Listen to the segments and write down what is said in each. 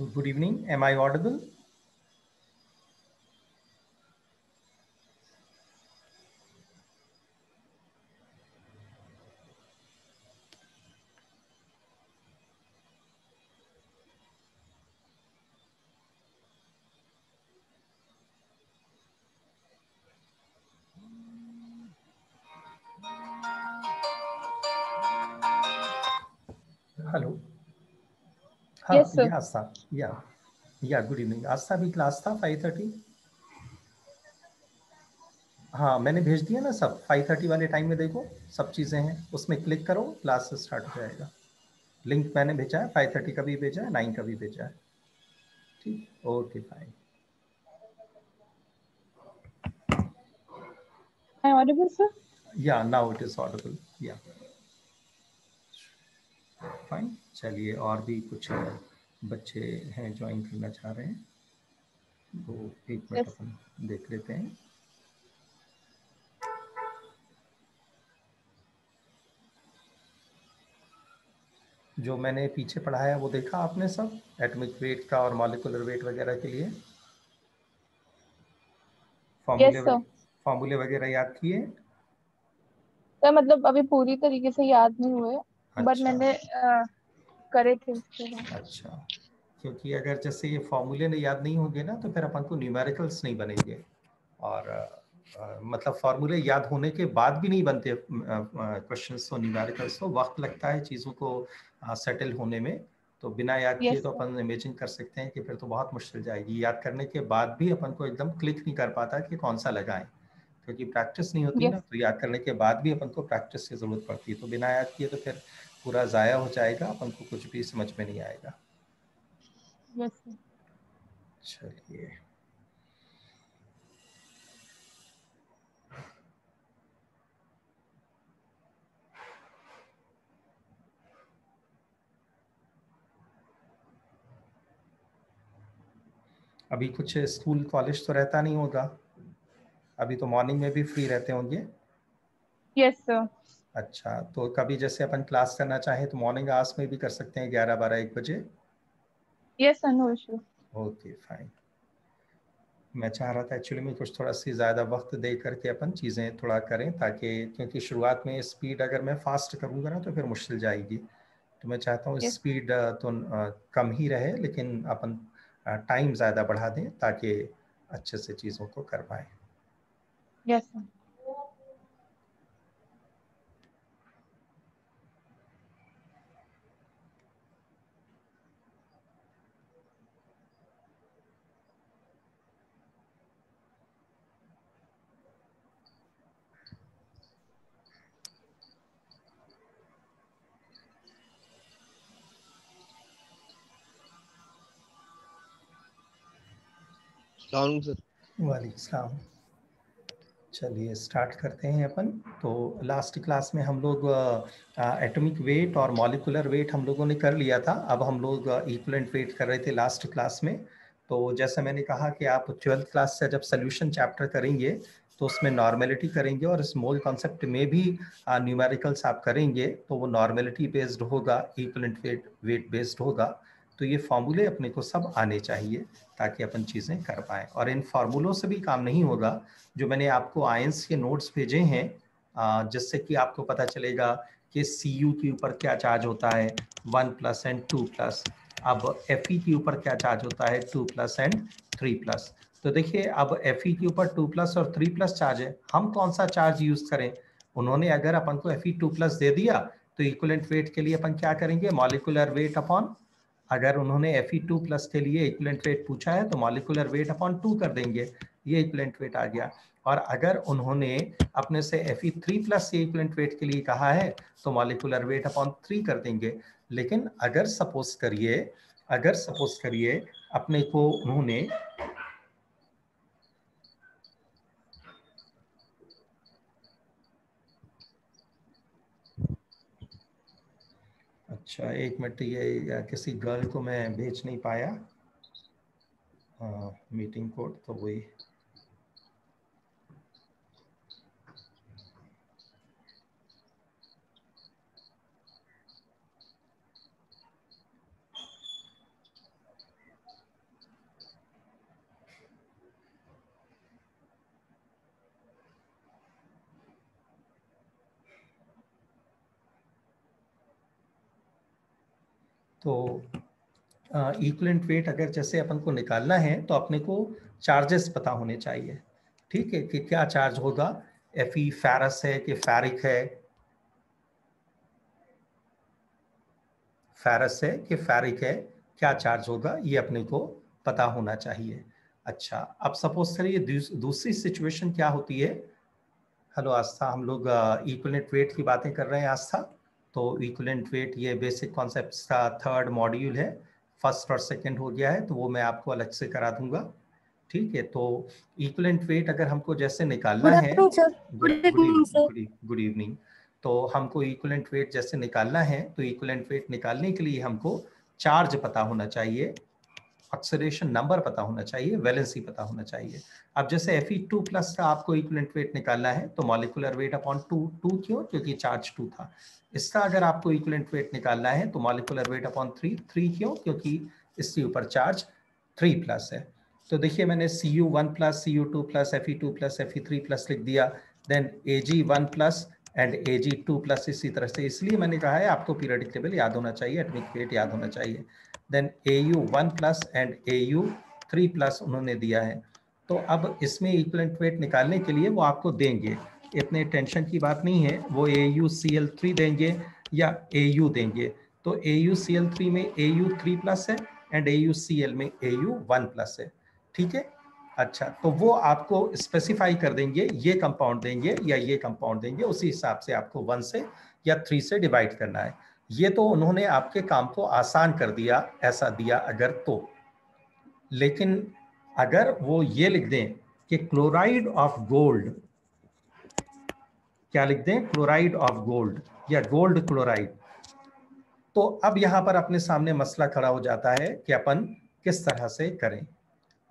Good evening. Am I audible? Hello हाँ Yes, sir. या आस्था या या गुड इवनिंग आस्था भी क्लास था फाइव थर्टी हाँ मैंने भेज दिया ना सब। फाइव थर्टी वाले टाइम में देखो सब चीज़ें हैं। उसमें क्लिक करो क्लास स्टार्ट हो जाएगा। लिंक मैंने भेजा है फाइव थर्टी का भी भेजा है नाइन का भी भेजा है। ठीक? Okay fine Am I audible, sir? या नाउ इट इज़ ऑडिबल या फाइन चलिए और भी कुछ बच्चे हैं ज्वाइन करना चाह रहे हैं तो एक मिनट Yes. अपन देख लेते हैं जो मैंने पीछे पढ़ाया वो देखा आपने सब एटॉमिक वेट का और मॉलिकुलर वेट वगैरह के लिए फॉर्मूले sir. फॉर्मूले वगैरह याद किए सर मतलब अभी पूरी तरीके से याद नहीं हुए अच्छा। बट। मैंने अ, करे थे अच्छा क्योंकि अगर जैसे ये फॉर्मूले ने याद नहीं होंगे ना तो फिर अपन को न्यूमेरिकल्स नहीं बनेंगे। और अ, मतलब फॉर्मूले याद होने के बाद भी नहीं बनते क्वेश्चंस तो न्यूमेरिकल्स तो वक्त लगता है चीज़ों को सेटल होने में। तो बिना याद किए Yes, तो अपन इमेजिन कर सकते हैं कि फिर तो बहुत मुश्किल जाएगी। याद करने के बाद भी अपन को एकदम क्लिक नहीं कर पाता कि कौन सा लगाएँ। क्योंकि प्रैक्टिस नहीं होती Yes. ना तो याद करने के बाद भी अपन को प्रैक्टिस की ज़रूरत पड़ती है। तो बिना याद किए तो फिर पूरा ज़ाया हो जाएगा अपन को कुछ भी समझ में नहीं आएगा। सर चलिए। अभी कुछ स्कूल कॉलेज तो रहता नहीं होगा? अभी तो मॉर्निंग में भी फ्री रहते होंगे? यस सर अच्छा तो कभी जैसे अपन क्लास करना चाहें तो मॉर्निंग आवर्स में भी कर सकते हैं ग्यारह बारह एक बजे? Yes no issue okay fine मैं चाह रहा था एक्चुअली में कुछ थोड़ा सी ज़्यादा वक्त दे करके अपन चीज़ें थोड़ा करें ताकि क्योंकि शुरुआत में स्पीड अगर मैं फास्ट करूँगा ना तो फिर मुश्किल जाएगी। तो मैं चाहता हूँ Yes. स्पीड तो कम ही रहे लेकिन अपन टाइम ज़्यादा बढ़ा दें ताकि अच्छे से चीज़ों को कर पाएँ। यस सर चलिए स्टार्ट करते हैं अपन। तो लास्ट क्लास में हम लोग एटॉमिक वेट और मॉलिकुलर वेट हम लोगों ने कर लिया था। अब हम लोग इक्वलेंट वेट कर रहे थे लास्ट क्लास में। तो जैसे मैंने कहा कि आप ट्वेल्थ क्लास से जब सोल्यूशन चैप्टर करेंगे तो उसमें नॉर्मेलिटी करेंगे और इस मोल कॉन्सेप्ट में भी न्यूमेरिकल्स आप करेंगे तो वो नॉर्मेलिटी बेस्ड होगा इक्वलेंट वेट वेट बेस्ड होगा। तो ये फॉर्मूले अपने को सब आने चाहिए ताकि अपन चीज़ें कर पाएँ। और इन फार्मूलों से भी काम नहीं होगा। जो मैंने आपको आयंस के नोट्स भेजे हैं जिससे कि आपको पता चलेगा कि सी यू के ऊपर क्या चार्ज होता है one plus and two plus अब एफ़ ई के ऊपर क्या चार्ज होता है two plus and three plus तो देखिए, अब एफ़ ई के ऊपर टू प्लस और थ्री प्लस चार्ज है। हम कौन सा चार्ज यूज़ करें? उन्होंने अगर अपन को एफ़ ई टू प्लस दे दिया तो इक्वलेंट वेट के लिए अपन क्या करेंगे? मॉलिकुलर वेट अपॉन अगर उन्होंने एफ़ ई टू प्लस के लिए इक्वलेंट वेट पूछा है तो मॉलिकुलर वेट अपॉन टू कर देंगे। ये इक्वलेंट वेट आ गया। और अगर उन्होंने अपने से एफ़ ई थ्री प्लस ये इक्वलेंट वेट के लिए कहा है तो मॉलिकुलर वेट अपॉन थ्री कर देंगे। लेकिन अगर सपोज़ करिए, अगर सपोज़ करिए, अपने को उन्होंने अच्छा एक मिनट ये किसी गर्ल को मैं भेज नहीं पाया। आ, मीटिंग कोड तो वही। तो इक्वलेंट वेट अगर जैसे अपन को निकालना है तो अपने को चार्जेस पता होने चाहिए। ठीक है कि क्या चार्ज होगा? एफ़ ई फैरस है कि फैरिक है? फैरस है कि फैरिक है? क्या चार्ज होगा? ये अपने को पता होना चाहिए। अच्छा अब सपोज़ सर करिए दूसरी सिचुएशन क्या होती है? हेलो आस्था, हम लोग इक्वलेंट वेट की बातें कर रहे हैं, आस्था। तो इक्वलेंट वेट ये बेसिक कॉन्सेप्ट का थर्ड मॉड्यूल है फ़र्स्ट और सेकंड हो गया है तो वो मैं आपको अलग से करा दूँगा। ठीक है तो इक्वलेंट वेट अगर हमको जैसे निकालना है गुड इवनिंग तो हमको इक्वलेंट वेट जैसे निकालना है तो इक्वलेंट वेट निकालने के लिए हमको चार्ज पता होना चाहिए। ऑक्सीडेशन नंबर पता होना चाहिए वैलेंसी पता होना चाहिए। अब जैसे एफ़ टू प्लस का आपको इक्वलेंट वेट निकालना है तो molecular weight upon two two क्यों क्योंकि चार्ज टू था। इसका अगर आपको इक्वलेंट वेट निकालना है तो molecular weight upon three three क्यों क्योंकि इसके ऊपर चार्ज थ्री प्लस है। तो देखिए मैंने C U one plus C U two plus F E two plus F E three plus लिख दिया। Then A G one plus and A G two plus इसी तरह से। इसलिए मैंने कहा है, आपको पीरियडिक टेबल याद होना चाहिए एटमिक वेट याद होना चाहिए। Then A U one plus and A U three plus उन्होंने दिया है। तो अब इसमें इक्वलेंट वेट निकालने के लिए वो आपको देंगे। इतने टेंशन की बात नहीं है। वो A U C L three देंगे या ए यू देंगे। तो A U C L three में ए यू थ्री प्लस है and A U C L में ए यू वन प्लस है। ठीक है? अच्छा तो वो आपको स्पेसिफाई कर देंगे, ये कंपाउंड देंगे या ये कंपाउंड देंगे। उसी हिसाब से आपको वन से या थ्री से डिवाइड करना है। ये तो उन्होंने आपके काम को आसान कर दिया, ऐसा दिया अगर तो। लेकिन अगर वो ये लिख दें कि क्लोराइड ऑफ़ गोल्ड क्या लिख दें? क्लोराइड ऑफ़ गोल्ड या गोल्ड क्लोराइड तो अब यहाँ पर अपने सामने मसला खड़ा हो जाता है कि अपन किस तरह से करें।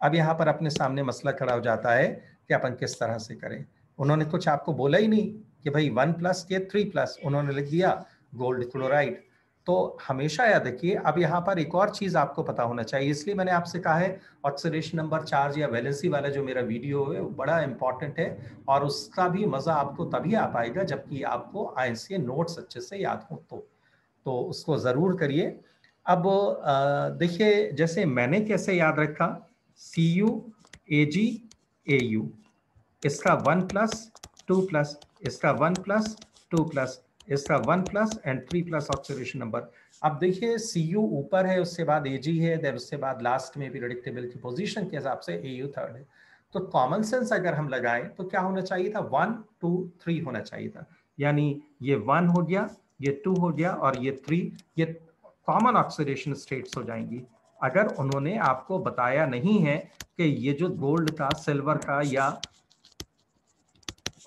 अब यहाँ पर अपने सामने मसला खड़ा हो जाता है कि अपन किस तरह से करें। उन्होंने कुछ आपको बोला ही नहीं कि भाई वन प्लस के थ्री प्लस, उन्होंने लिख दिया। Gold chloride. तो हमेशा याद रखिए, अब यहाँ पर एक और चीज़ आपको पता होना चाहिए, इसलिए मैंने आपसे कहा है ऑक्सीडेशन नंबर चार्ज या वैलेंसी वाला जो मेरा वीडियो है, वो बड़ा इंपॉर्टेंट है, और उसका भी मज़ा आपको तभी आ पाएगा जबकि आपको आई नोट्स अच्छे से याद हो तो। तो उसको ज़रूर करिए। अब देखिए, जैसे मैंने कैसे याद रखा C U A G A U इसका वन प्लस टू प्लस इसका वन प्लस टू प्लस इसका one plus and three plus oxidation number. अब देखिए सी यू ऊपर है उसके बाद ए जी है देन उसके बाद लास्ट में भी टेबल की पोजीशन के हिसाब से ए यू थर्ड है। तो कॉमन सेंस अगर हम लगाएँ तो क्या होना चाहिए था? वन टू थ्री होना चाहिए था। यानी ये वन हो गया, ये टू हो गया, और ये थ्री ये कॉमन ऑक्सीडेशन स्टेट्स हो जाएँगी। अगर उन्होंने आपको बताया नहीं है कि ये जो गोल्ड का सिल्वर का या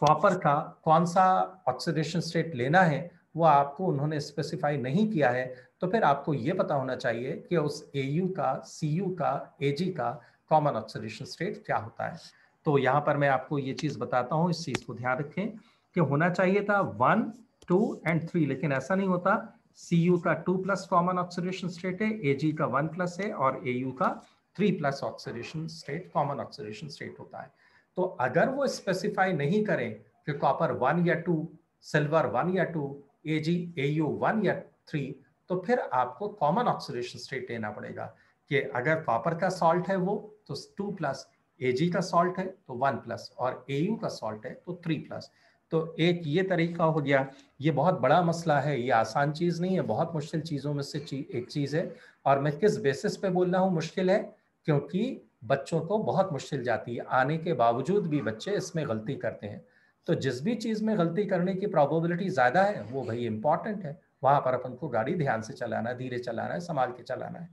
कॉपर का कौन सा ऑक्सीडेशन स्टेट लेना है, वो आपको उन्होंने स्पेसिफाई नहीं किया है तो फिर आपको ये पता होना चाहिए कि उस एयू का सीयू का एजी का कॉमन ऑक्सीडेशन स्टेट क्या होता है। तो यहाँ पर मैं आपको ये चीज़ बताता हूँ, इस चीज़ को ध्यान रखें कि होना चाहिए था वन टू एंड थ्री लेकिन ऐसा नहीं होता। सी का two plus common oxidation state है ए का वन प्लस है और ए का three plus oxidation state common oxidation state होता है। तो अगर वो स्पेसिफाई नहीं करें कि कॉपर वन या टू सिल्वर वन या two A G A U one या थ्री तो फिर आपको कॉमन ऑक्सीडेशन स्टेट लेना पड़ेगा कि अगर कॉपर का सॉल्ट है वो तो टू प्लस ए जी का सॉल्ट है तो वन प्लस और ए यू का सॉल्ट है तो थ्री प्लस तो एक ये तरीका हो गया। ये बहुत बड़ा मसला है ये आसान चीज़ नहीं है बहुत मुश्किल चीज़ों में से ची, एक चीज़ है। और मैं किस बेसिस पे बोल रहा हूँ मुश्किल है? क्योंकि बच्चों को बहुत मुश्किल जाती है। आने के बावजूद भी बच्चे इसमें गलती करते हैं। तो जिस भी चीज़ में गलती करने की प्रॉबिलिटी ज़्यादा है, वो भाई इंपॉर्टेंट है। वहाँ पर अपन को गाड़ी ध्यान से चलाना है, धीरे चलाना है, संभाल के चलाना है।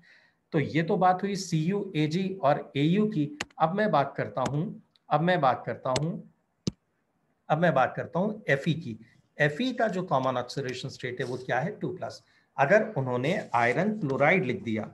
तो ये तो बात हुई सी यू ए जी और ए यू की। अब मैं बात करता हूँ, अब मैं बात करता हूँ, अब मैं बात करता हूँ एफ़ ई की। एफ़ ई का जो कॉमन ऑक्सीडेशन स्टेट है, वो क्या है? टू प्लस अगर उन्होंने आयरन क्लोराइड लिख दिया,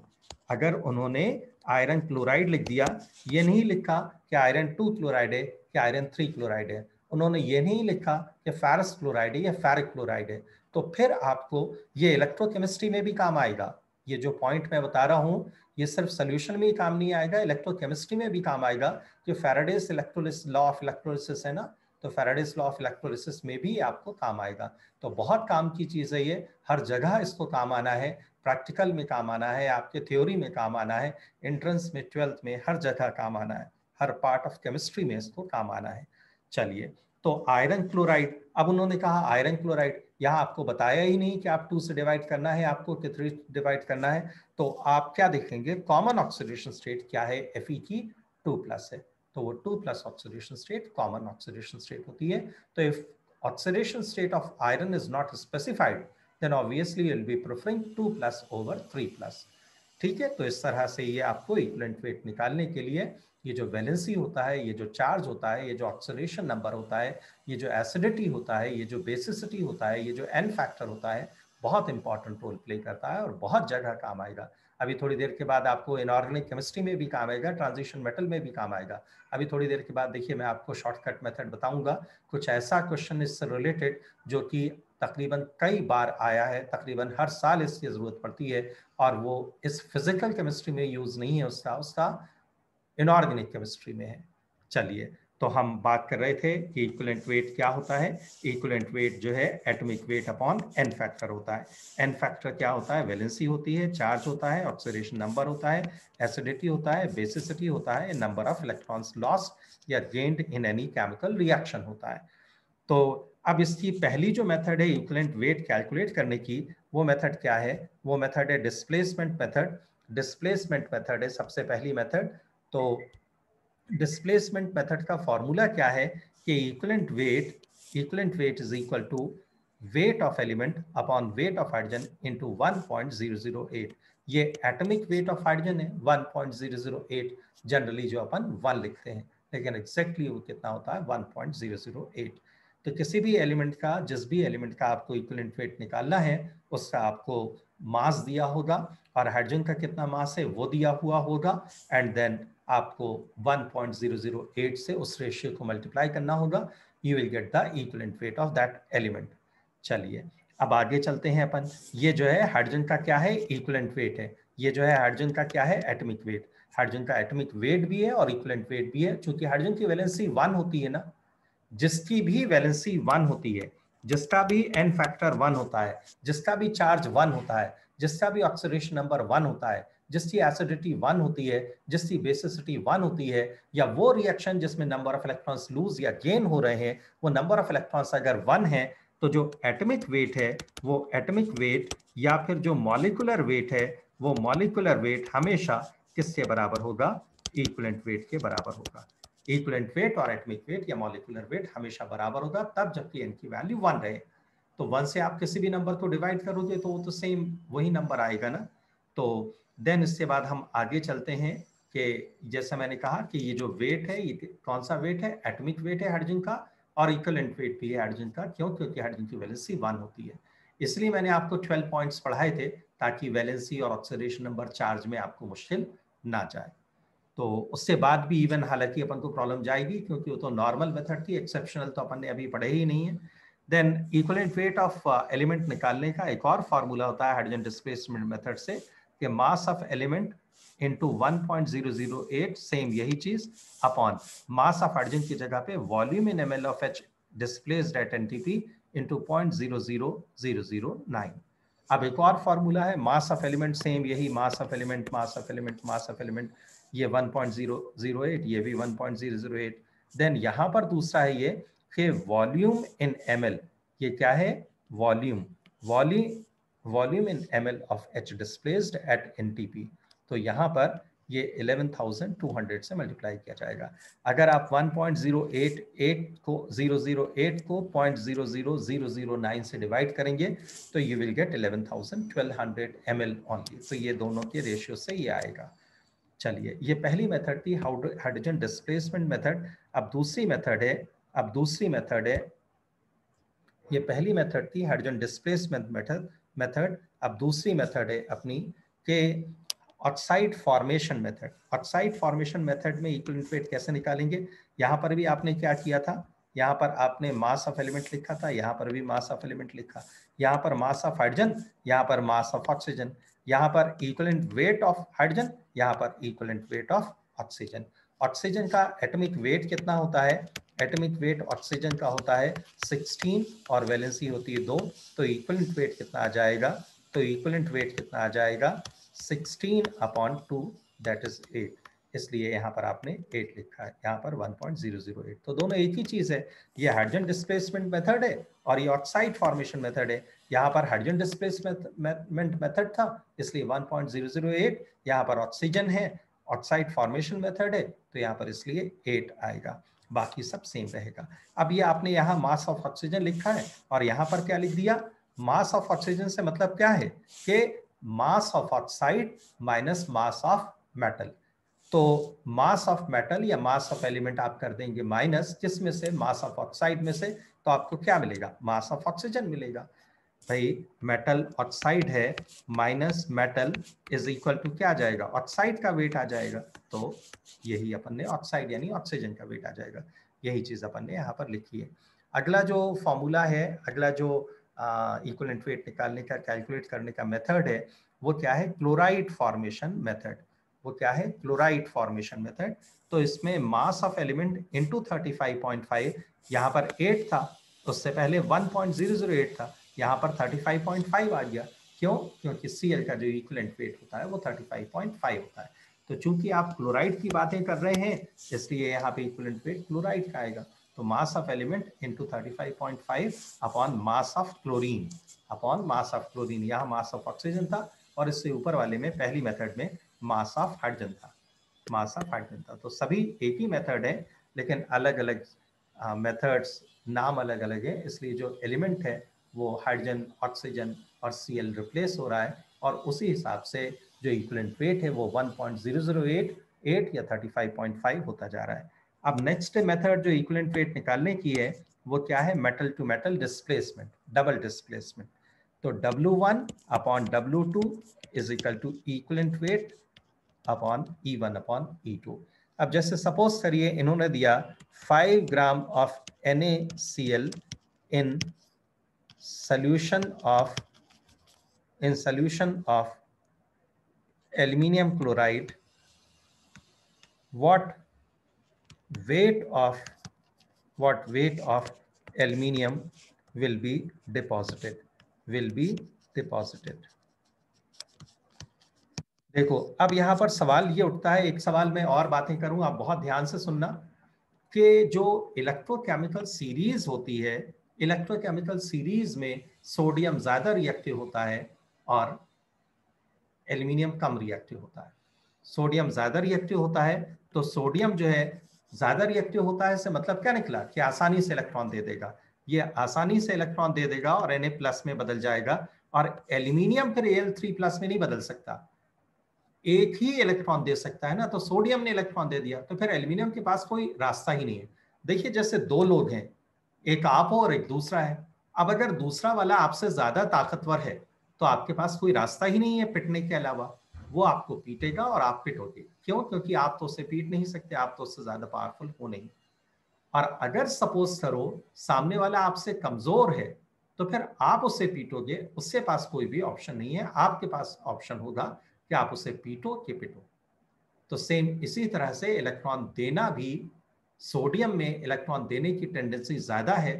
अगर उन्होंने आयरन क्लोराइड लिख दिया। ये नहीं लिखा कि आयरन टू क्लोराइड है, कि आयरन थ्री क्लोराइड है। उन्होंने ये नहीं लिखा कि फेरस क्लोराइड है या फेरिक क्लोराइड है। तो फिर आपको ये इलेक्ट्रोकेमिस्ट्री में भी काम आएगा। ये जो पॉइंट मैं बता रहा हूँ, ये सिर्फ़ सोल्यूशन में ही काम नहीं आएगा इलेक्ट्रोकेमिस्ट्री में भी काम आएगा। जो Faraday's electrolysis law of electrolysis है ना तो फेराडेस लॉ ऑफ़ इलेक्ट्रोलिसिस में भी आपको काम आएगा। तो बहुत काम की चीज़ है ये। हर जगह इसको काम आना है। प्रैक्टिकल में काम आना है, आपके थ्योरी में काम आना है एंट्रेंस में ट्वेल्थ में, हर जगह काम आना है, हर पार्ट ऑफ़ केमिस्ट्री में इसको काम आना है। चलिए तो आयरन क्लोराइड अब उन्होंने कहा आयरन क्लोराइड यहाँ आपको बताया ही नहीं कि आप टू से डिवाइड करना है, आपको कितने डिवाइड करना है तो आप क्या देखेंगे? कॉमन ऑक्सीडेशन स्टेट क्या है? एफ़ की टू प्लस है। तो वो two plus oxidation state common oxidation state होती है। तो if oxidation state of iron is not specified then obviously will be preferring two plus over three plus ठीक है? तो इस तरह से ये आपको इक्वलेंट वेट निकालने के लिए ये जो वैलेंसी होता है, ये जो चार्ज होता है, ये जो ऑक्सीडेशन नंबर होता है, ये जो एसिडिटी होता है, ये जो बेसिसिटी होता है, ये जो एन फैक्टर होता है, बहुत इंपॉर्टेंट रोल प्ले करता है और बहुत जगह काम आएगा। अभी थोड़ी देर के बाद आपको इनऑर्गेनिक केमिस्ट्री में भी काम आएगा ट्रांजिशन मेटल में भी काम आएगा। अभी थोड़ी देर के बाद देखिए, मैं आपको शॉर्टकट मेथड बताऊँगा। कुछ ऐसा क्वेश्चन इससे रिलेटेड जो कि तकरीबन कई बार आया है, तकरीबन हर साल इसकी ज़रूरत पड़ती है और वो इस फ़िज़िकल केमिस्ट्री में यूज़ नहीं है, उसका उसका इनऑर्गेनिक केमिस्ट्री में है। चलिए तो हम बात कर रहे थे कि इक्वलेंट वेट क्या होता है? इक्वलेंट वेट जो है atomic weight upon N factor होता है। एन फैक्टर क्या होता है? वैलेंसी होती है चार्ज होता है ऑक्सीडेशन नंबर होता है एसिडिटी होता है बेसिसिटी होता है नंबर ऑफ़ इलेक्ट्रॉन्स लॉस्ट या gained in any chemical reaction होता है। तो अब इसकी पहली जो मेथड है इक्वलेंट वेट कैलकुलेट करने की, वो मेथड क्या है? वो मेथड है डिस्प्लेसमेंट मेथड डिस्प्लेसमेंट मेथड है सबसे पहली मेथड। तो डिस्प्लेसमेंट मेथड का फॉर्मूला क्या है? कि equivalent weight equivalent weight is equal to weight of element upon weight of hydrogen into 1.008 ये एटॉमिक वेट ऑफ़ हाइड्रोजन है 1.008 जनरली जो अपन वन लिखते हैं, लेकिन एग्जैक्टली exactly वो कितना होता है? 1.008 तो किसी भी एलिमेंट का, जिस भी एलिमेंट का आपको इक्वलेंट वेट निकालना है उसका आपको मास दिया होगा और हाइड्रोजन का कितना मास है, वो दिया हुआ होगा। एंड देन आपको 1.008 से उस रेशियो को मल्टीप्लाई करना होगा। You will get the equivalent weight of that element चलिए, अब आगे चलते हैं अपन। ये जो है हाइड्रोजन का क्या है? इक्वलेंट वेट है। ये जो है हाइड्रोजन का क्या है? एटमिक वेट हाइड्रोजन का एटमिक वेट भी है और इक्वलेंट वेट भी है। क्योंकि हाइड्रोजन की वैलेंसी वन होती है ना जिसकी भी वैलेंसी वन होती है, जिसका भी एन फैक्टर वन होता है, जिसका भी चार्ज वन होता है, जिसका भी ऑक्सीडेशन नंबर वन होता है, जिसकी एसिडिटी वन होती है, जिसकी बेसिसिटी वन होती है, या वो रिएक्शन जिसमें नंबर ऑफ़ इलेक्ट्रॉन्स लूज या गेन हो रहे हैं, वो नंबर ऑफ़ इलेक्ट्रॉन्स अगर वन है तो जो एटमिक वेट है, वो एटमिक वेट या फिर जो मॉलिकुलर वेट है, वो मॉलिकुलर वेट हमेशा किसके बराबर होगा? इक्वलेंट वेट के बराबर होगा। इक्वलेंट वेट और एटमिक वेट या मॉलिकुलर वेट हमेशा बराबर होगा तब जबकि एन की वैल्यू वन रहे। तो वन से आप किसी भी नंबर को डिवाइड करोगे तो वो तो सेम वही नंबर आएगा ना। तो देन इसके बाद हम आगे चलते हैं कि जैसा मैंने कहा कि ये जो वेट है, ये कौन सा वेट है? एटमिक वेट है हाइड्रोजन का और इक्वलेंट वेट भी है हाइड्रोजन का। क्यों? क्योंकि हाइड्रोजन की वैलेंसी वन होती है। इसलिए मैंने आपको 12 पॉइंट्स पढ़ाए थे ताकि वैलेंसी और ऑक्सीडेशन नंबर चार्ज में आपको मुश्किल ना जाए। तो उससे बाद भी इवन हालाँकि अपन को प्रॉब्लम जाएगी, क्योंकि वो तो नॉर्मल मेथड थी एक्सेप्शनल तो अपन ने अभी पढ़े ही नहीं है। Then equivalent weight of element निकालने का एक और फार्मूला होता है हाइड्रोजन डिस्प्लेसमेंट मेथड से, कि mass of element into 1.008 same यही चीज़ अपॉन मास ऑफ़ हाइड्रोजन की जगह पे volume in ML of H displaced at NTP into 0.00009 अब एक और फॉर्मूला है मास ऑफ़ एलिमेंट सेम यही mass of element mass of element mass of element ये 1.008 ये भी 1.008 देन यहाँ पर दूसरा है ये कि वॉल्यूम इन एमएल ये क्या है? Volume volume volume in ML of H displaced at N तो यहाँ पर ये 11,200 से मल्टीप्लाई किया जाएगा। अगर आप 1.088 को 008 को 0.00009 से डिवाइड करेंगे तो you will get 11,1200 ml only तो ये दोनों के रेशियो से ये आएगा। चलिए, ये पहली मेथड थी हाइड्रोजन डिस्प्लेसमेंट मेथड। अब दूसरी मेथड है, अब दूसरी मेथड है। ये पहली मेथड थी हाइड्रोजन डिस्प्लेसमेंट मेथड मेथड। अब दूसरी मेथड है अपनी के oxide formation method. Oxide formation method में इक्वलेंट वेट कैसे निकालेंगे? यहाँ पर भी आपने क्या किया था? यहाँ पर आपने मास ऑफ़ एलिमेंट लिखा था, यहाँ पर भी मास ऑफ़ एलिमेंट लिखा। यहाँ पर मास ऑफ़ हाइड्रोजन यहाँ पर मास ऑफ़ ऑक्सीजन यहाँ पर इक्वलेंट वेट ऑफ़ हाइड्रोजन यहाँ पर equivalent weight of oxygen oxygen का एटॉमिक वेट कितना होता है? एटॉमिक वेट ऑक्सीजन का होता है 16 और वैलेंसी होती है दो तो इक्वलेंट वेट कितना आ जाएगा? तो इक्वलेंट वेट कितना आ जाएगा? 16 अपॉन टू दैट इज़ 8 इसलिए यहाँ पर आपने 8 लिखा है। यहाँ पर 1.008 तो दोनों एक ही चीज़ है। ये हाइड्रोजन डिस्प्लेसमेंट मेथड है और ये ऑक्साइड फॉर्मेशन मेथड है। यहाँ पर हाइड्रोजन डिस्प्लेसमेंट मेथड था, इसलिए 1.008 यहाँ पर ऑक्सीजन है ऑक्साइड फॉर्मेशन मेथड है तो यहाँ पर इसलिए 8 आएगा। बाकी सब सेम रहेगा। अब ये आपने यहाँ मास ऑफ़ ऑक्सीजन लिखा है, और यहाँ पर क्या लिख दिया? मास ऑफ़ ऑक्सीजन से मतलब क्या है? कि mass of oxide minus mass of metal तो मास ऑफ़ मेटल या मास ऑफ़ एलिमेंट आप कर देंगे माइनस किसमें से मास ऑफ़ ऑक्साइड में से तो आपको क्या मिलेगा? मास ऑफ़ ऑक्सीजन मिलेगा। भाई मेटल ऑक्साइड है minus metal is equal to क्या आ जाएगा? ऑक्साइड का वेट आ जाएगा। तो यही अपन ने ऑक्साइड यानी ऑक्सीजन का वेट आ जाएगा। यही चीज़ अपन ने यहाँ पर लिखी है। अगला जो फॉर्मूला है, अगला जो इक्वलेंट वेट निकालने का कैलकुलेट करने का मेथड है, वो क्या है? क्लोराइड फॉर्मेशन मेथड वो क्या है? क्लोराइड फॉर्मेशन मेथड तो इसमें mass of element into thirty five point five यहाँ पर एट था। उससे पहले one point zero zero eight था। यहाँ पर 35.5 आ गया। क्यों? क्योंकि Cl का जो इक्वलेंट वेट होता है, वो 35.5 होता है। तो चूँकि आप क्लोराइड की बातें कर रहे हैं, इसलिए यहाँ पे इक्वलेंट वेट क्लोराइड का आएगा। तो mass of element into thirty five point five upon mass of chlorine upon mass of chlorine यहाँ मास ऑफ़ ऑक्सीजन था और इससे ऊपर वाले में पहली मेथड में मास ऑफ़ हाइड्रोजन था। मास ऑफ़ हाइड्रोजन था। तो सभी एक ही मेथड है, लेकिन अलग अलग मेथड्स नाम अलग अलग है। इसलिए जो एलिमेंट है वो हाइड्रोजन ऑक्सीजन और सीएल रिप्लेस हो रहा है और उसी हिसाब से जो इक्वलेंट वेट है वो 1.008 8 या 35.5 होता जा रहा है। अब नेक्स्ट मेथड जो इक्वलेंट वेट निकालने की है, वो क्या है? Metal to metal displacement double displacement तो W1 upon W2 is equal to equivalent weight upon E1 upon E2 अब जैसे सपोज़ करिए, इन्होंने दिया 5 gram of NaCl in solution of in solution of aluminium chloride what weight of what weight of aluminium will be deposited will be deposited देखो अब यहाँ पर सवाल ये उठता है एक सवाल में और बातें करूँ आप बहुत ध्यान से सुनना कि जो इलेक्ट्रोकेमिकल सीरीज़ होती है इलेक्ट्रोकेमिकल सीरीज़ में सोडियम ज़्यादा रिएक्टिव होता है और एल्यूमिनियम कम रिएक्टिव होता है। सोडियम ज़्यादा रिएक्टिव होता है तो सोडियम जो है ज़्यादा रिएक्टिव होता है से मतलब क्या निकला कि आसानी से इलेक्ट्रॉन दे देगा। ये आसानी से इलेक्ट्रॉन दे देगा और एन प्लस में बदल जाएगा और एल्यूमिनियम फिर एल थ्री प्लस में नहीं बदल सकता। एक ही इलेक्ट्रॉन दे सकता है ना तो सोडियम ने इलेक्ट्रॉन दे दिया तो फिर एल्यूमिनियम के पास कोई रास्ता ही नहीं है। देखिए जैसे दो लोग हैं एक आप हो और एक दूसरा है। अब अगर दूसरा वाला आपसे ज़्यादा ताकतवर है तो आपके पास कोई रास्ता ही नहीं है पिटने के अलावा। वो आपको पीटेगा और आप पिटोगे क्यों? क्योंकि आप तो उसे पीट नहीं सकते, आप तो उससे ज़्यादा पावरफुल हो नहीं। और अगर सपोज़ करो सामने वाला आपसे कमज़ोर है तो फिर आप उसे पीटोगे उसके पास कोई भी ऑप्शन नहीं है। आपके पास ऑप्शन होगा कि आप उसे पीटो कि पिटो। तो सेम इसी तरह से इलेक्ट्रॉन देना भी सोडियम में इलेक्ट्रॉन देने की टेंडेंसी ज़्यादा है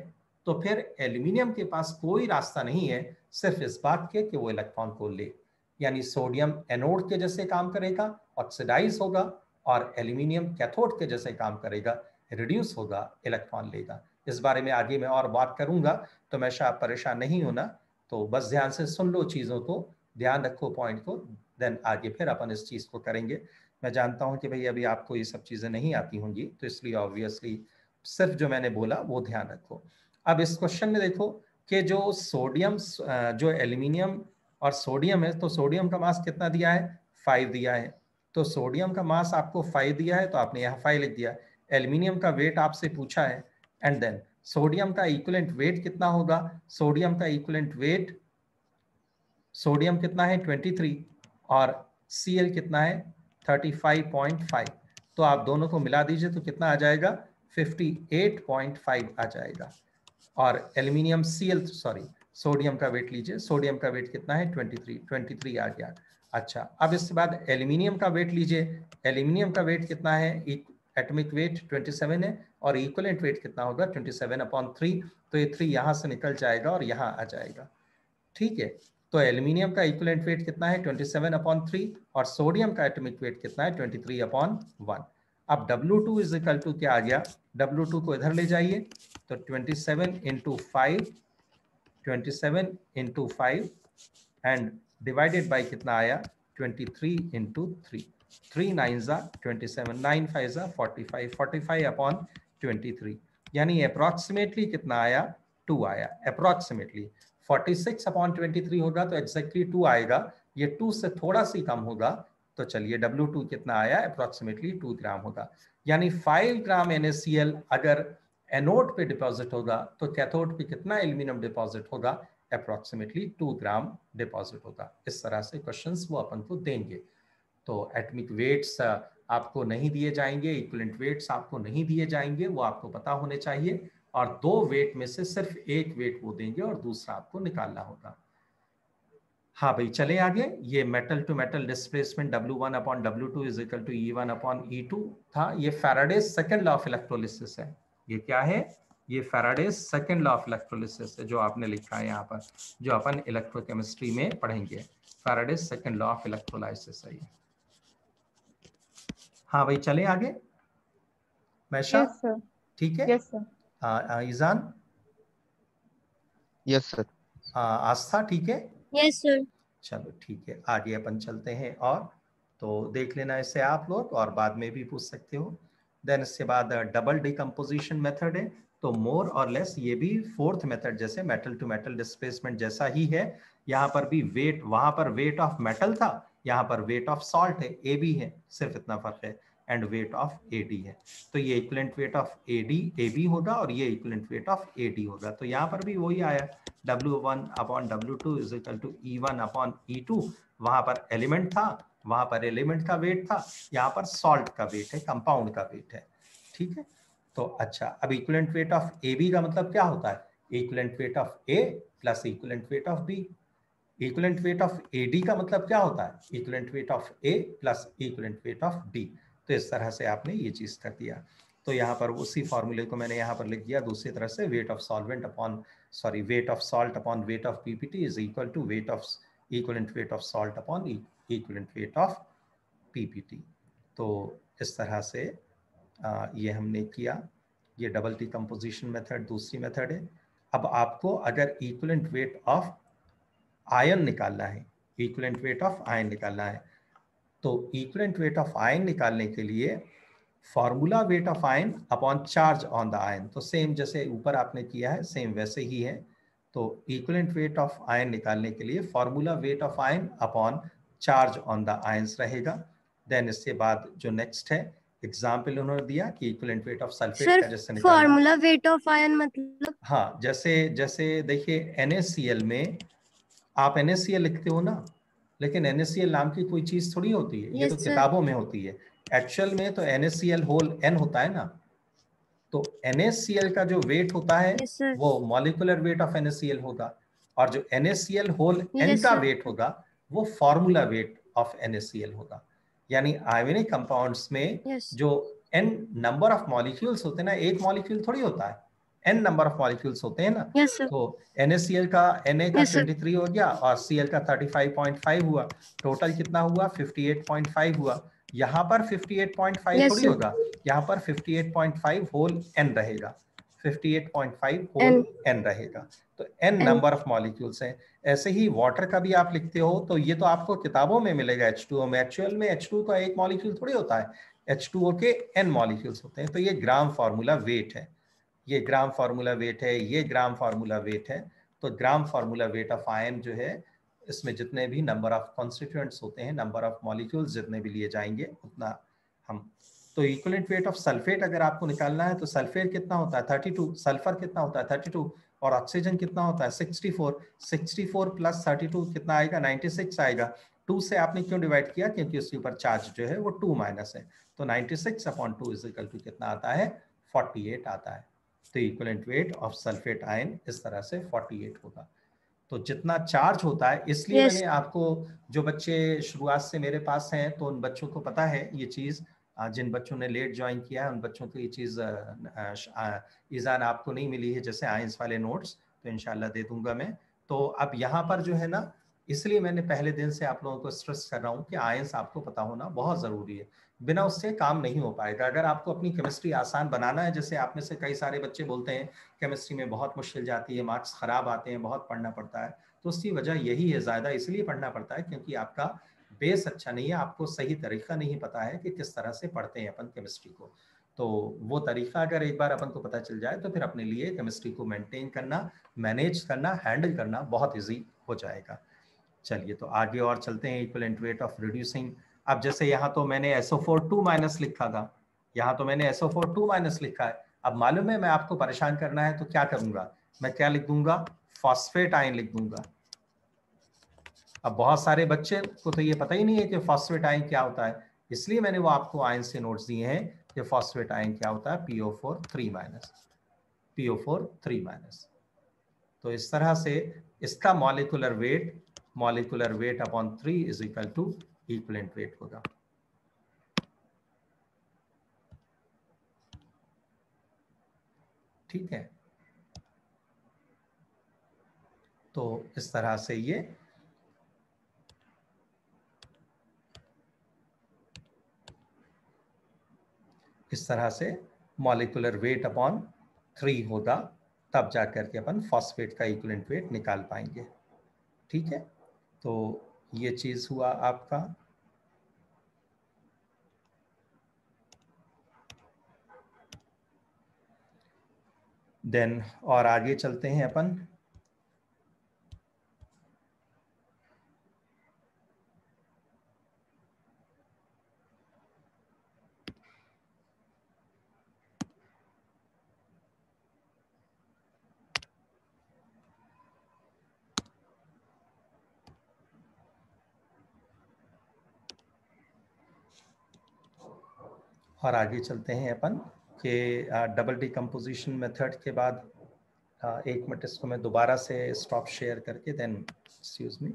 तो फिर एल्यूमिनियम के पास कोई रास्ता नहीं है, सिर्फ़ इस बात के कि वो इलेक्ट्रॉन को ले। यानी सोडियम एनोड के जैसे काम करेगा ऑक्सीडाइज होगा, और एल्यूमिनियम कैथोड के जैसे काम करेगा रिड्यूस होगा, इलेक्ट्रॉन लेगा। इस बारे में आगे मैं और बात करूँगा तो मैं शायद परेशान नहीं होना तो बस ध्यान से सुन लो चीज़ों को, ध्यान रखो पॉइंट को देन आगे फिर अपन इस चीज़ को करेंगे। मैं जानता हूँ कि भाई अभी आपको ये सब चीज़ें नहीं आती होंगी तो इसलिए ऑब्वियसली सिर्फ़ जो मैंने बोला वो ध्यान रखो। अब इस क्वेश्चन में देखो कि जो सोडियम जो एल्यूमिनियम और सोडियम है तो सोडियम का मास कितना दिया है? फाइव दिया है। तो सोडियम का मास आपको फाइव दिया है तो आपने यहाँ फाइव लिख दिया। एल्यूमिनियम का वेट आपसे पूछा है एंड देन सोडियम का इक्वलेंट वेट कितना होगा? सोडियम का इक्वलेंट वेट सोडियम कितना है? 23 और Cl कितना है? 35.5 तो आप दोनों को मिला दीजिए तो कितना आ जाएगा? 58.5 आ जाएगा। और एल्यूमिनियम सीएल सॉरी सोडियम का वेट लीजिए। सोडियम का वेट कितना है? 23 23 आ गया। अच्छा अब इसके बाद एल्यूमिनियम का वेट लीजिए। एल्यूमिनियम का वेट कितना है? एटमिक वेट 27 है और इक्वलेंट वेट कितना होगा? 27 अपॉन थ्री तो ये थ्री यहाँ से निकल जाएगा और यहाँ आ जाएगा। ठीक है? तो एल्यूमिनियम का इक्वलेंट वेट कितना है? 27 अपॉन थ्री और सोडियम का एटॉमिक वेट कितना है? 23 अपॉन वन अब W2 to is equal to क्या आ गया? W2 को इधर ले जाइए। तो 27 seven into five twenty seven into five and divided by कितना आया? 23 three into three three nine ज़ा ट्वेंटी सेवन नाइन फाइव ज़ा forty five forty five upon twenty three यानी अप्रॉक्सीमेटली कितना आया? टू आया। Approximately forty six upon twenty three होगा तो एग्जैक्टली टू आएगा। ये टू से थोड़ा सी कम होगा तो चलिए डब्ल्यू टू कितना आया? अप्रॉक्सीमेटली टू ग्राम होगा। यानी फाइव ग्राम एन अगर एनोड पे डिपॉजिट होगा तो कैथोड पे कितना एल्यूमिनियम डिपॉजिट होगा? अप्रोक्सीमेटली टू ग्राम डिपॉजिट होगा। इस तरह से क्वेश्चंस वो अपन को देंगे। तो एटमिक वेट्स आपको नहीं दिए जाएँगे इक्वलेंट वेट्स आपको नहीं दिए जाएँगे, वो आपको पता होने चाहिए। और दो वेट में से सिर्फ़ एक वेट वो देंगे और दूसरा आपको निकालना होगा। हाँ भाई चले आगे। ये metal to metal displacement W1 one upon W two is equal to E one upon E two था। ये Faraday second law of electrolysis है। ये क्या है? ये Faraday second law of electrolysis है जो आपने लिखा है यहाँ पर जो अपन इलेक्ट्रोकेमिस्ट्री में पढ़ेंगे। Faraday second law of electrolysis है ये। हाँ भाई चले आगे। मैशा? Yes, ठीक है? Yes, ईजान यस सर आस्था ठीक है? यस सर चलो ठीक है। आगे अपन चलते हैं और तो देख लेना इसे आप लोग और बाद में भी पूछ सकते हो। देन इसके बाद डबल डिकम्पोजिशन मेथड है तो मोर और लेस ये भी फोर्थ मेथड जैसे मेटल टू मेटल डिस्प्लेसमेंट जैसा ही है। यहाँ पर भी वेट वहाँ पर वेट ऑफ़ मेटल था यहाँ पर वेट ऑफ़ सॉल्ट है ए भी है सिर्फ़ इतना फ़र्क है। And weight of A D है। तो ये equivalent weight of A D A B होगा और ये equivalent weight of A D होगा। तो यहाँ पर भी वही आया। W one upon W two is equal to E one upon E two वहाँ पर एलिमेंट था, वहाँ पर एलिमेंट का वेट था, यहाँ पर सॉल्ट का वेट है कंपाउंड का वेट है। ठीक है? तो अच्छा अब equivalent weight of A B का मतलब क्या होता है? Equivalent weight of A plus equivalent weight of B equivalent weight of A D का मतलब क्या होता है? Equivalent weight of A plus equivalent weight of D तो इस तरह से आपने ये चीज़ कर दिया। तो यहाँ पर उसी फॉर्मूले को मैंने यहाँ पर लिख दिया। दूसरी तरह से weight of solvent upon sorry weight of salt upon weight of PPT is equal to weight of equivalent weight of salt upon equivalent weight of PPT तो इस तरह से आ, ये हमने किया। ये डबल टी कंपोजिशन मेथड दूसरी मेथड है। अब आपको अगर इक्वलेंट वेट ऑफ़ आयन निकालना है इक्वलेंट वेट ऑफ़ आयन निकालना है तो इक्वलेंट वेट ऑफ़ आयन निकालने के लिए formula weight of ion upon charge on the ion तो सेम जैसे ऊपर आपने किया है सेम वैसे ही है। तो इक्वलेंट वेट ऑफ़ आयन निकालने के लिए formula weight of ion upon charge on the ions रहेगा। देन इसके बाद जो नेक्स्ट है एग्ज़ाम्पल उन्होंने दिया कि इक्वलेंट वेट ऑफ़ सल्फेट का जैसे फॉर्मूला वेट ऑफ़ आयन मतलब? हाँ जैसे जैसे देखिए NaCl में आप NaCl लिखते हो ना लेकिन NaCl नाम की कोई चीज़ थोड़ी होती है ये तो किताबों में होती है। एक्चुअल में तो NaCl होल एन होता है ना? तो NaCl का जो वेट होता है वो मॉलिकुलर वेट ऑफ़ NaCl होगा और जो NaCl होल एन का वेट होगा वो फॉर्मूला वेट ऑफ़ NaCl होगा। यानी आयोनिक कंपाउंड्स में जो एन नंबर ऑफ़ मॉलिक्यूल्स होते हैं ना एक मॉलिक्यूल थोड़ी होता है। एन नंबर ऑफ़ मॉलिक्यूल्स होते हैं ना? Yes, तो NaCl का Na का yes, 23 हो गया और Cl का 35.5 हुआ। टोटल कितना हुआ? 58.5 हुआ। यहाँ पर 58.5 yes, थोड़ी होगा। यहाँ पर 58.5 होल n रहेगा। 58.5 होल n. रहेगा। तो n नंबर ऑफ़ मॉलिक्यूल्स हैं। ऐसे ही वाटर का भी आप लिखते हो तो ये तो आपको किताबों में मिलेगा। H2O में एक्चुअल में H2 का एक मॉलिक्यूल थोड़ी होता है। H2O के n मॉलिक्यूल्स होते हैं। तो ये ग्राम फॉर्मूला वेट है। ये ग्राम फार्मूला वेट है, ये ग्राम फार्मूला वेट है तो gram formula weight of ion जो है, इसमें जितने भी नंबर ऑफ़ कॉन्स्टिट्यूएंट्स होते हैं नंबर ऑफ़ मॉलिक्यूल्स जितने भी लिए जाएँगे, उतना हम तो इक्वलेंट वेट ऑफ़ सल्फेट अगर आपको निकालना है तो सल्फेट कितना होता है? 32 सल्फ़र कितना होता है? 32 और ऑक्सीजन कितना होता है? 64 64 प्लस 32 कितना आएगा? 96 आएगा। टू से आपने क्यों डिवाइड किया? क्योंकि उसके ऊपर चार्ज जो है, वो टू माइनस है। तो 96 six upon two is equal to कितना आता है? 48 आता है। तो equivalent weight of sulphate ion इस तरह से 48 होगा तो जितना चार्ज होता है इसलिए yes. मैंने आपको जो बच्चे शुरुआत से मेरे पास हैं तो उन बच्चों को पता है ये चीज़ जिन बच्चों ने लेट ज्वाइन किया है उन बच्चों को ये चीज़ ईजान आपको नहीं मिली है जैसे आइंस वाले नोट्स तो इनशाला दे दूँगा मैं तो अब यहाँ पर जो है ना इसलिए मैंने पहले दिन से आप लोगों को स्ट्रेस कर रहा हूँ कि आयंस आपको पता होना बहुत ज़रूरी है। बिना उससे काम नहीं हो पाएगा। अगर आपको अपनी केमिस्ट्री आसान बनाना है, जैसे आप में से कई सारे बच्चे बोलते हैं केमिस्ट्री में बहुत मुश्किल जाती है मार्क्स ख़राब आते हैं, बहुत पढ़ना पड़ता है तो उसकी वजह यही है ज़्यादा, इसलिए पढ़ना पड़ता है क्योंकि आपका बेस अच्छा नहीं है, आपको सही तरीका नहीं पता है कि किस तरह से पढ़ते हैं अपन केमिस्ट्री को। तो वो तरीका अगर एक बार अपन को पता चल जाए तो फिर अपने लिए केमिस्ट्री को मेंटेन करना मैनेज करना हैंडल करना बहुत ईजी हो जाएगा। चलिए तो आगे और चलते हैं इक्वलेंट वेट ऑफ़ रिड्यूसिंग अब जैसे यहाँ तो मैंने एसओ फोर टू माइनस लिखा था, यहाँ तो मैंने एसओ फोर टू माइनस लिखा है। अब मालूम है मैं आपको परेशान करना है तो क्या करूँगा? मैं क्या लिख दूँगा? फॉस्फेट आयन लिख दूँगा। अब बहुत सारे बच्चे को तो ये पता ही नहीं है कि फॉस्फेट आयन क्या होता है। इसलिए मैंने वो आपको आयन से नोट्स दिए हैं कि फॉस्फेट आयन क्या होता है? P O four three minus P O four three minus तो इस तरह से इसका molecular weight molecular weight upon three is equal to equivalent weight होगा। ठीक है? तो इस तरह से ये इस तरह से मॉलिकुलर वेट अपॉन थ्री होगा, तब जा करके अपन फॉस्फेट का इक्वलेंट वेट निकाल पाएँगे। ठीक है? तो ये चीज़ हुआ आपका। देन और आगे चलते हैं अपन। और आगे चलते हैं अपन, के डबल डिकम्पोजिशन मेथड के बाद एक मिनट इसको मैं दोबारा से स्टॉप शेयर करके देन एक्सक्यूज मी